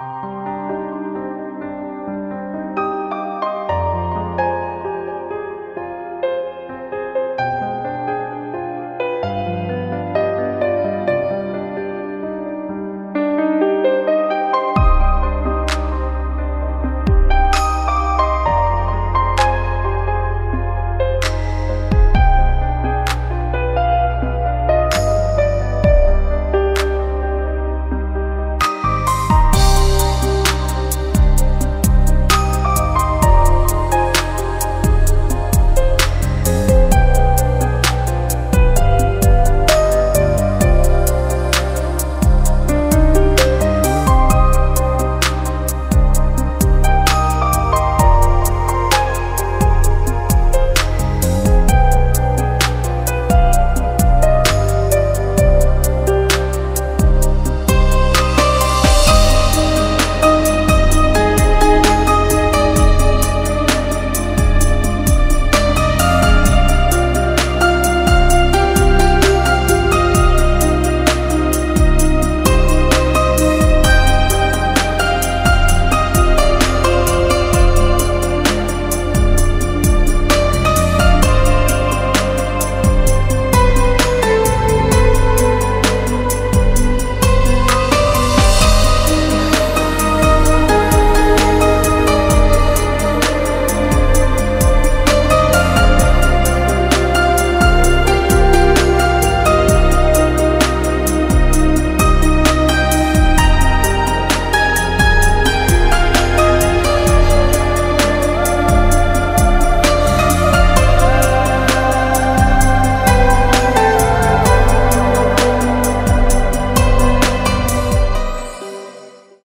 you